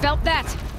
Felt that!